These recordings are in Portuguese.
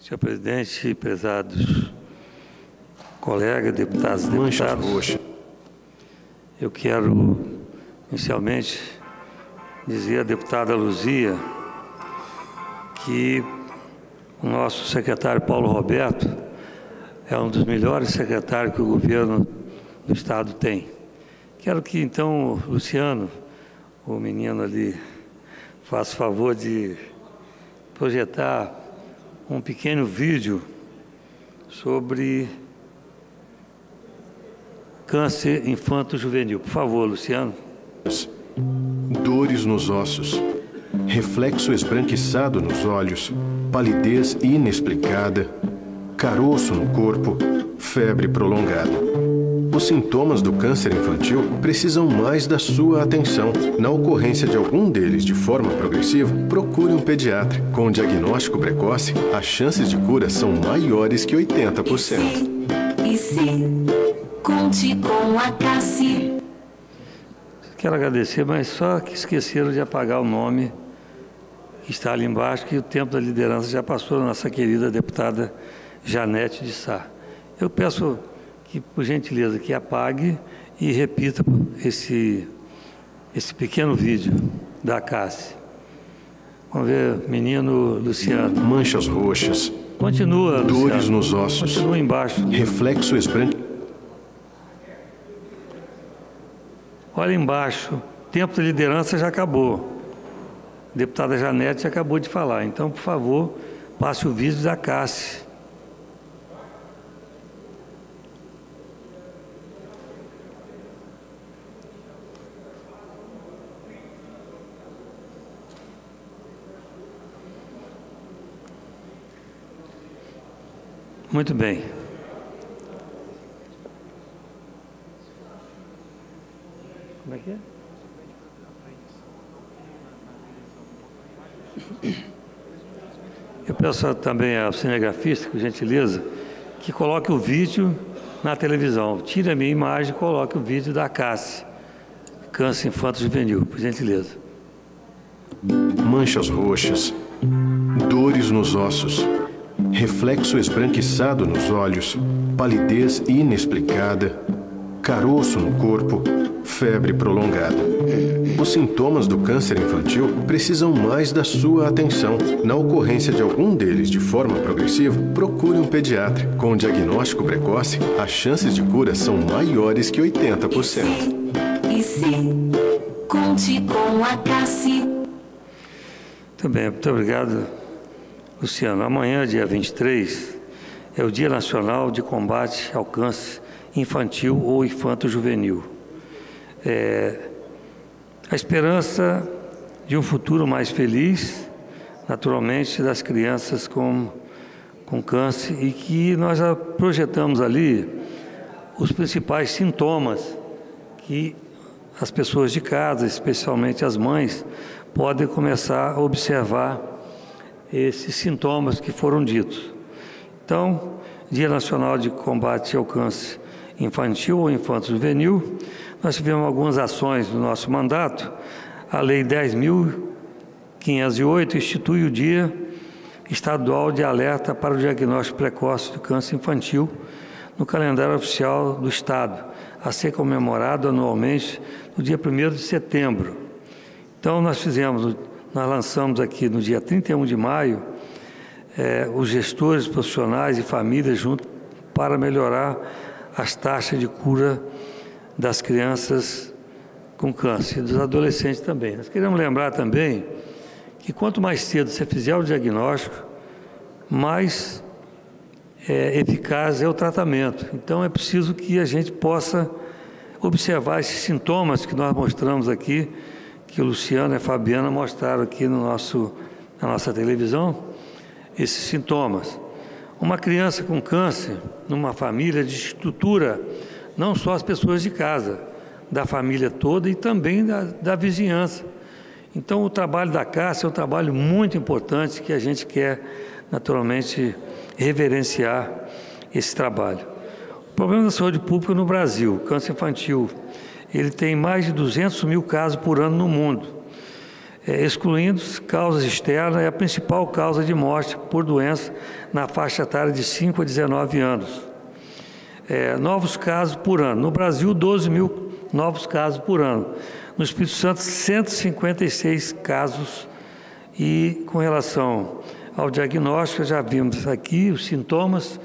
Senhor presidente, prezados colegas, deputados e deputadas, eu quero inicialmente dizer à deputada Luzia que o nosso secretário Paulo Roberto é um dos melhores secretários que o governo do Estado tem. Quero que então o Luciano, o menino ali, faça favor de projetar um pequeno vídeo sobre câncer infanto-juvenil. Por favor, Luciano. Dores nos ossos, reflexo esbranquiçado nos olhos, palidez inexplicada, caroço no corpo, febre prolongada. Os sintomas do câncer infantil precisam mais da sua atenção. Na ocorrência de algum deles de forma progressiva, procure um pediatra. Com o diagnóstico precoce, as chances de cura são maiores que 80%. E se, e se Conte com a Cassi. Quero agradecer, mas só que esqueceram de apagar o nome que está ali embaixo, que o tempo da liderança já passou na nossa querida deputada Janete de Sá. Eu peço que, por gentileza, que apague e repita esse, esse pequeno vídeo da Cassi. Vamos ver, menino Luciano. Manchas roxas. Continua, Luciano. Dores nos ossos. Continua embaixo. Reflexo esbranquiçado Olha embaixo, tempo de liderança já acabou. A deputada Janete já acabou de falar. Então, por favor, passe o vídeo da Cassi. Muito bem. Como é que é? Eu peço também ao cinegrafista, por gentileza, que coloque o vídeo na televisão. Tire a minha imagem e coloque o vídeo da CASSE, Câncer Infanto Juvenil, por gentileza. Manchas roxas, dores nos ossos, reflexo esbranquiçado nos olhos, palidez inexplicada, caroço no corpo, febre prolongada. Os sintomas do câncer infantil precisam mais da sua atenção. Na ocorrência de algum deles de forma progressiva, procure um pediatra. Com o diagnóstico precoce, as chances de cura são maiores que 80%. E se, conte com a Cassi. Muito bem, muito obrigado, Luciano. Amanhã, dia 23, é o Dia Nacional de Combate ao Câncer Infantil ou Infanto-Juvenil é, a esperança de um futuro mais feliz, naturalmente, das crianças com, com câncer e que nós projetamos ali os principais sintomas que as pessoas de casa, especialmente as mães, podem começar a observar esses sintomas que foram ditos. Então, Dia Nacional de Combate ao Câncer Infantil ou Infanto Juvenil, nós tivemos algumas ações no nosso mandato. A Lei 10.508 institui o Dia Estadual de Alerta para o Diagnóstico Precoce do Câncer Infantil no calendário oficial do Estado, a ser comemorado anualmente no dia 1 de setembro. Então, nós fizemos, nós lançamos aqui no dia 31 de maio, eh, os gestores profissionais e famílias juntos para melhorar as taxas de cura das crianças com câncer dos adolescentes também. Nós queremos lembrar também que quanto mais cedo você fizer o diagnóstico, mais é, eficaz é o tratamento. Então é preciso que a gente possa observar esses sintomas que nós mostramos aqui, que o Luciano e a Fabiana mostraram aqui no nosso, na nossa televisão, esses sintomas. Uma criança com câncer, numa família de estrutura não só as pessoas de casa, da família toda e também da, da vizinhança. Então, o trabalho da Cássia é um trabalho muito importante que a gente quer, naturalmente, reverenciar esse trabalho. O problema da saúde pública no Brasil, câncer infantil, ele tem mais de 200 mil casos por ano no mundo. é, excluindo causas externas, é a principal causa de morte por doença na faixa etária de 5 a 19 anos. É, novos casos por ano. No Brasil, 12 mil novos casos por ano. No Espírito Santo, 156 casos. E com relação ao diagnóstico, já vimos aqui os sintomas,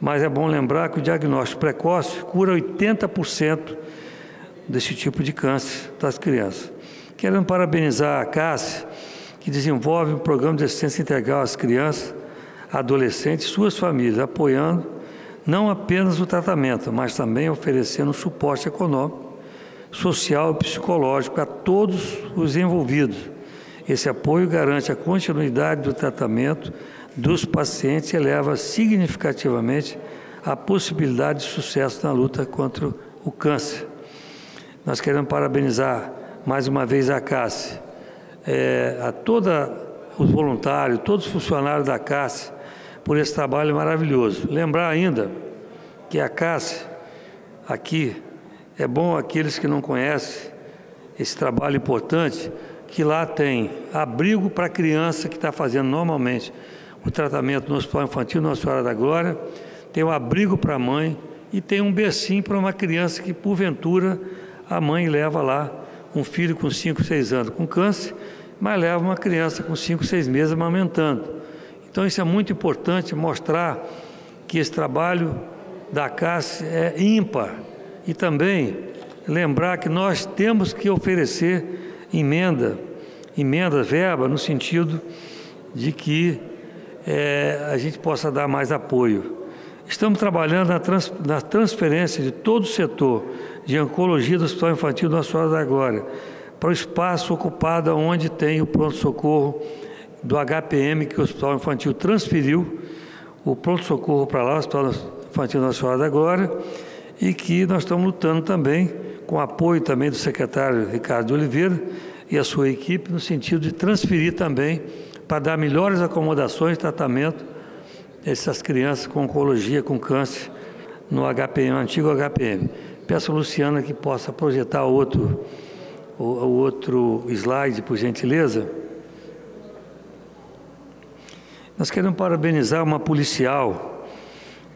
mas é bom lembrar que o diagnóstico precoce cura 80% desse tipo de câncer das crianças. Querendo parabenizar a CASSE, que desenvolve um programa de assistência integral às crianças, adolescentes e suas famílias, apoiando não apenas o tratamento, mas também oferecendo suporte econômico, social e psicológico a todos os envolvidos. Esse apoio garante a continuidade do tratamento dos pacientes e eleva significativamente a possibilidade de sucesso na luta contra o câncer. Nós queremos parabenizar mais uma vez a CASSE, é, a todos os voluntários, todos os funcionários da CASSE, por esse trabalho maravilhoso. Lembrar ainda que a CASSE, aqui, é bom aqueles que não conhecem esse trabalho importante, que lá tem abrigo para a criança que está fazendo normalmente o tratamento no Hospital Infantil Nossa Senhora da Glória, tem um abrigo para a mãe e tem um bercinho para uma criança que, porventura, a mãe leva lá um filho com 5, 6 anos com câncer, mas leva uma criança com 5, 6 meses amamentando. Então isso é muito importante mostrar que esse trabalho da CAS é ímpar e também lembrar que nós temos que oferecer emenda, emenda, verba, no sentido de que é, a gente possa dar mais apoio. Estamos trabalhando na, trans, na transferência de todo o setor de oncologia do Hospital Infantil Nossa Senhora da Glória para o espaço ocupado onde tem o pronto-socorro do HPM que o Hospital Infantil transferiu o pronto-socorro para lá, o Hospital Infantil Nossa Senhora da Glória, e que nós estamos lutando também com apoio também do secretário Ricardo Oliveira e a sua equipe no sentido de transferir também para dar melhores acomodações e tratamento essas crianças com oncologia, com câncer, no HPM, antigo HPM. Peço a Luciana que possa projetar outro, o, o outro slide, por gentileza. Nós queremos parabenizar uma policial,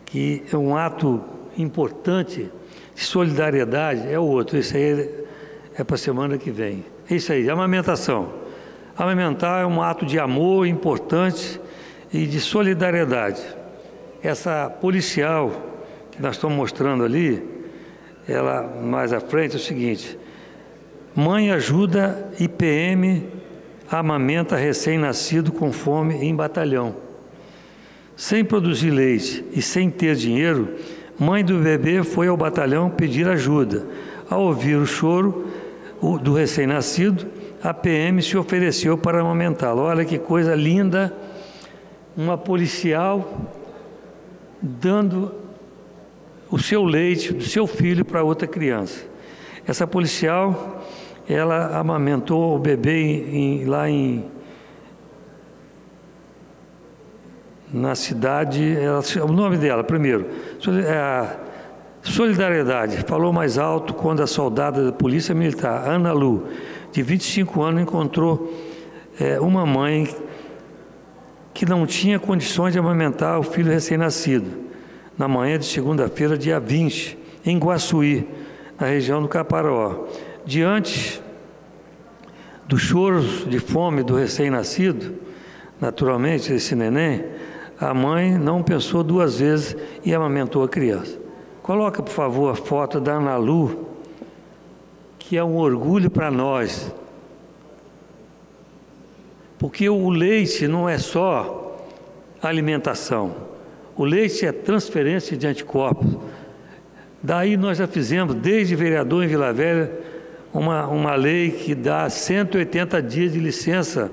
que é um ato importante de solidariedade, é o outro, esse aí é para a semana que vem. É isso aí, amamentação. Amamentar é um ato de amor importante e de solidariedade. Essa policial que nós estamos mostrando ali, ela mais à frente é o seguinte: mãe ajuda IPM amamenta recém-nascido com fome em batalhão. Sem produzir leite e sem ter dinheiro, mãe do bebê foi ao batalhão pedir ajuda. Ao ouvir o choro do recém-nascido, a PM se ofereceu para amamentá-lo. Olha que coisa linda uma policial dando o seu leite do seu filho para outra criança. Essa policial, ela amamentou o bebê em, lá em na cidade, ela, o nome dela primeiro, é Solidariedade, falou mais alto quando a soldada da Polícia Militar, Ana Lu, de 25 anos, encontrou é, uma mãe que não tinha condições de amamentar o filho recém-nascido, na manhã de segunda-feira, dia 20, em Guaçuí, na região do Caparaó. Diante dos choros de fome do recém-nascido, naturalmente, esse neném, a mãe não pensou duas vezes e amamentou a criança. Coloca, por favor, a foto da Ana Lu, que é um orgulho para nós, porque o leite não é só alimentação. O leite é transferência de anticorpos. Daí nós já fizemos, desde vereador em Vila Velha, uma, uma lei que dá 180 dias de licença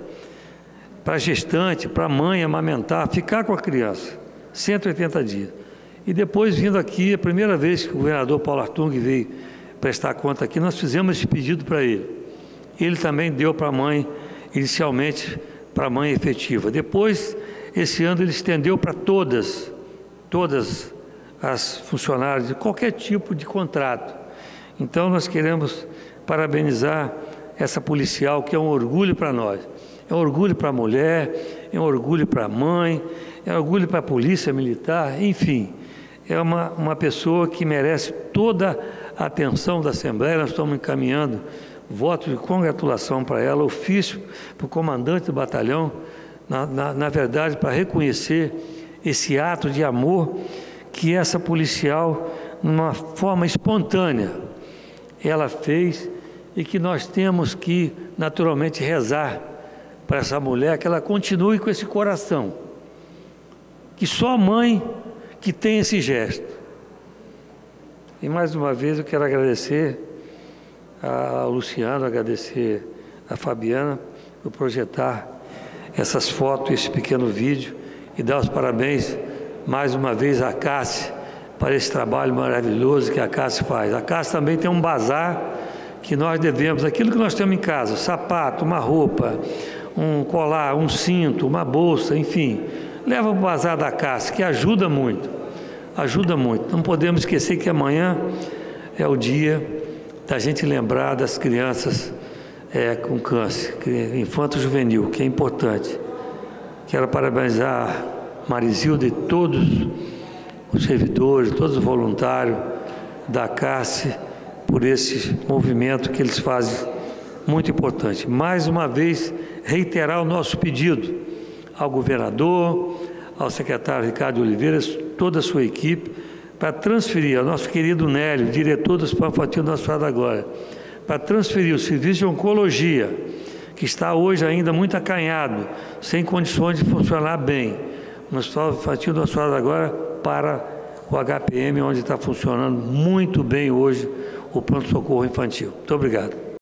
para gestante, para mãe amamentar, ficar com a criança. 180 dias. E depois, vindo aqui, a primeira vez que o governador Paulo Artung veio prestar conta aqui, nós fizemos esse pedido para ele. Ele também deu para a mãe inicialmente para a mãe efetiva. Depois, esse ano, ele estendeu para todas, todas as funcionárias de qualquer tipo de contrato. Então, nós queremos parabenizar essa policial que é um orgulho para nós. É um orgulho para a mulher, é um orgulho para a mãe, é um orgulho para a polícia militar, enfim. É uma, uma pessoa que merece toda a atenção da Assembleia. Nós estamos encaminhando voto de congratulação para ela, ofício para o comandante do batalhão, na, na, na verdade, para reconhecer esse ato de amor que essa policial, numa forma espontânea, ela fez e que nós temos que, naturalmente, rezar para essa mulher que ela continue com esse coração. Que só a mãe que tem esse gesto. E mais uma vez eu quero agradecer ao Luciano, agradecer a Fabiana por projetar essas fotos, esse pequeno vídeo e dar os parabéns mais uma vez à Cássia para esse trabalho maravilhoso que a Cássia faz. A Cássia também tem um bazar que nós devemos, aquilo que nós temos em casa, sapato, uma roupa, um colar, um cinto, uma bolsa, enfim, leva para o bazar da Cássia, que ajuda muito, ajuda muito. Não podemos esquecer que amanhã é o dia da gente lembrar das crianças é, com câncer, infanto-juvenil, que é importante. Quero parabenizar Marizilda e todos os servidores, todos os voluntários da CASSE por esse movimento que eles fazem muito importante. Mais uma vez, reiterar o nosso pedido ao governador, ao secretário Ricardo Oliveira, toda a sua equipe, para transferir ao nosso querido Nélio, diretor do Hospital Infantil do nosso agora, para transferir o serviço de oncologia que está hoje ainda muito acanhado, sem condições de funcionar bem. No Hospital Infantil do Açuara agora para o HPM, onde está funcionando muito bem hoje o pronto-socorro infantil. Muito obrigado.